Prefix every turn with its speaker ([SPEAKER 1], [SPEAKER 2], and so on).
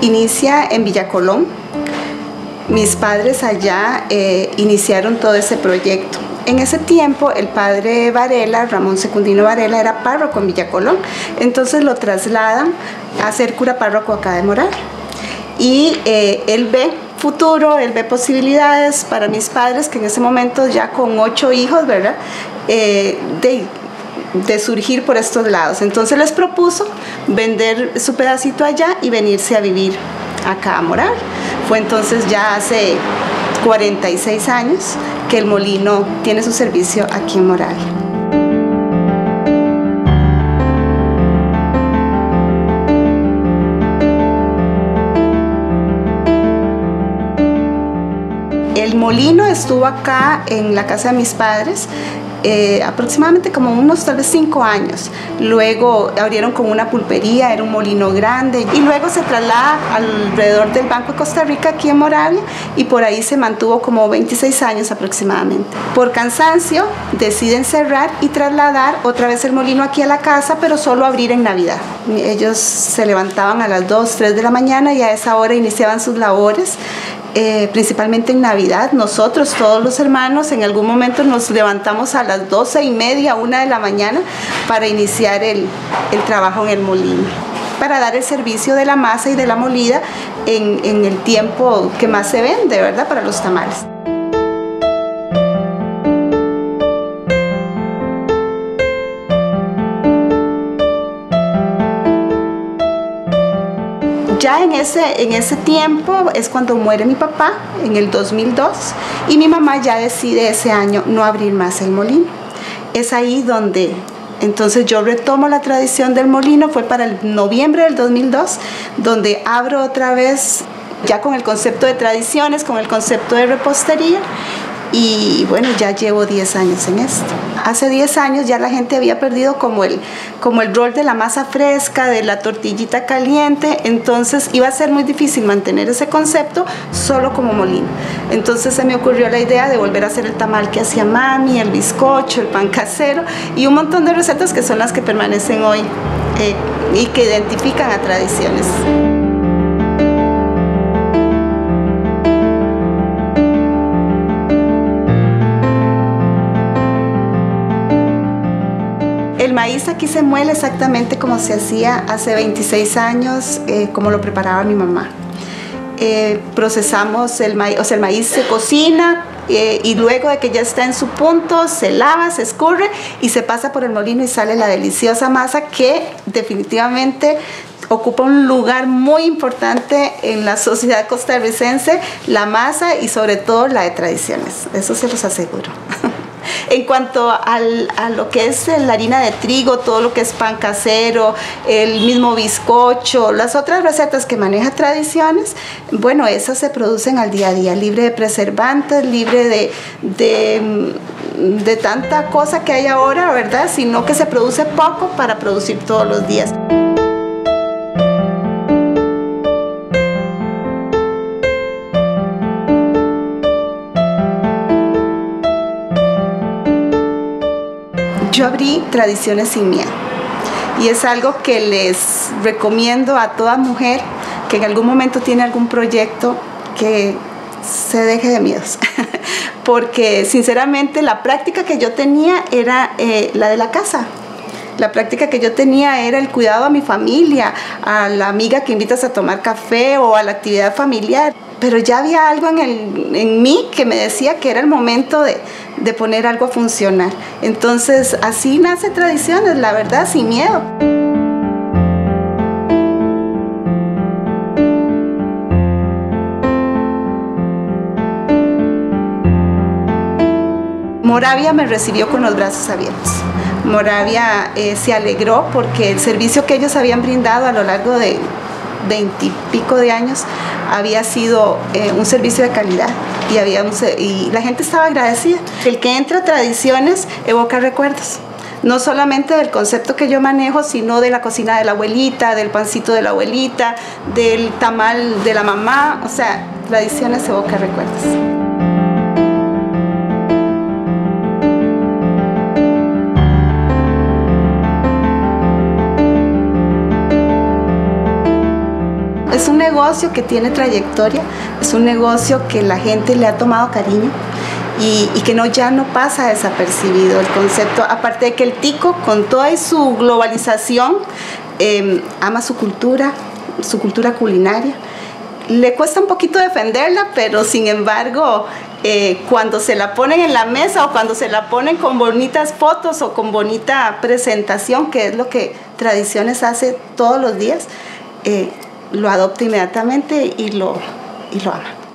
[SPEAKER 1] Inicia en Villa Colón. Mis padres allá eh, iniciaron todo ese proyecto. En ese tiempo el padre Varela, Ramón Secundino Varela, era párroco en Villa Colón. Entonces lo trasladan a ser cura párroco acá de Moral. Y eh, él ve futuro, él ve posibilidades para mis padres, que en ese momento ya con ocho hijos, ¿verdad? Eh, de, de surgir por estos lados. Entonces les propuso vender su pedacito allá y venirse a vivir acá a Moral. Fue entonces ya hace 46 años que el molino tiene su servicio aquí en Moral. El molino estuvo acá en la casa de mis padres eh, aproximadamente como unos tal vez cinco años. Luego abrieron como una pulpería, era un molino grande y luego se traslada alrededor del Banco de Costa Rica aquí en Moravia y por ahí se mantuvo como 26 años aproximadamente. Por cansancio deciden cerrar y trasladar otra vez el molino aquí a la casa, pero solo abrir en Navidad. Ellos se levantaban a las 2, 3 de la mañana y a esa hora iniciaban sus labores eh, principalmente en Navidad, nosotros, todos los hermanos, en algún momento nos levantamos a las doce y media, una de la mañana, para iniciar el, el trabajo en el molino, para dar el servicio de la masa y de la molida en, en el tiempo que más se vende, ¿verdad? Para los tamales. Ya en ese, en ese tiempo es cuando muere mi papá, en el 2002, y mi mamá ya decide ese año no abrir más el molino. Es ahí donde entonces yo retomo la tradición del molino, fue para el noviembre del 2002, donde abro otra vez ya con el concepto de tradiciones, con el concepto de repostería y bueno, ya llevo 10 años en esto. Hace 10 años ya la gente había perdido como el, como el rol de la masa fresca, de la tortillita caliente, entonces iba a ser muy difícil mantener ese concepto solo como molino. Entonces se me ocurrió la idea de volver a hacer el tamal que hacía mami, el bizcocho, el pan casero y un montón de recetas que son las que permanecen hoy eh, y que identifican a tradiciones. El maíz aquí se muele exactamente como se hacía hace 26 años, eh, como lo preparaba mi mamá. Eh, procesamos el maíz, o sea, el maíz se cocina eh, y luego de que ya está en su punto, se lava, se escurre y se pasa por el molino y sale la deliciosa masa que definitivamente ocupa un lugar muy importante en la sociedad costarricense, la masa y sobre todo la de tradiciones. Eso se los aseguro. En cuanto a lo que es la harina de trigo, todo lo que es pan casero, el mismo bizcocho, las otras recetas que maneja tradiciones, bueno, esas se producen al día a día, libre de preservantes, libre de, de, de tanta cosa que hay ahora, ¿verdad? Sino que se produce poco para producir todos los días. Yo abrí Tradiciones sin Miedo. Y es algo que les recomiendo a toda mujer que en algún momento tiene algún proyecto que se deje de miedos. Porque sinceramente la práctica que yo tenía era eh, la de la casa. La práctica que yo tenía era el cuidado a mi familia, a la amiga que invitas a tomar café o a la actividad familiar. Pero ya había algo en, el, en mí que me decía que era el momento de, de poner algo a funcionar. Entonces, así nace Tradiciones, la verdad, sin miedo. Moravia me recibió con los brazos abiertos. Moravia eh, se alegró porque el servicio que ellos habían brindado a lo largo de veintipico de años había sido eh, un servicio de calidad y, había y la gente estaba agradecida. El que entra a tradiciones evoca recuerdos no solamente del concepto que yo manejo, sino de la cocina de la abuelita, del pancito de la abuelita, del tamal de la mamá, o sea, tradiciones evoca recuerdos. Es un negocio que tiene trayectoria, es un negocio que la gente le ha tomado cariño y, que no, ya no pasa desapercibido el concepto, aparte de que el tico con toda su globalización em, ama su cultura, su cultura culinaria. Le cuesta un poquito defenderla, pero sin embargo, eh, cuando se la ponen en la mesa o cuando se la ponen con bonitas fotos o con bonita presentación, que es lo que Tradiciones hace todos los días, eh, lo adopta inmediatamente y lo, y lo ama.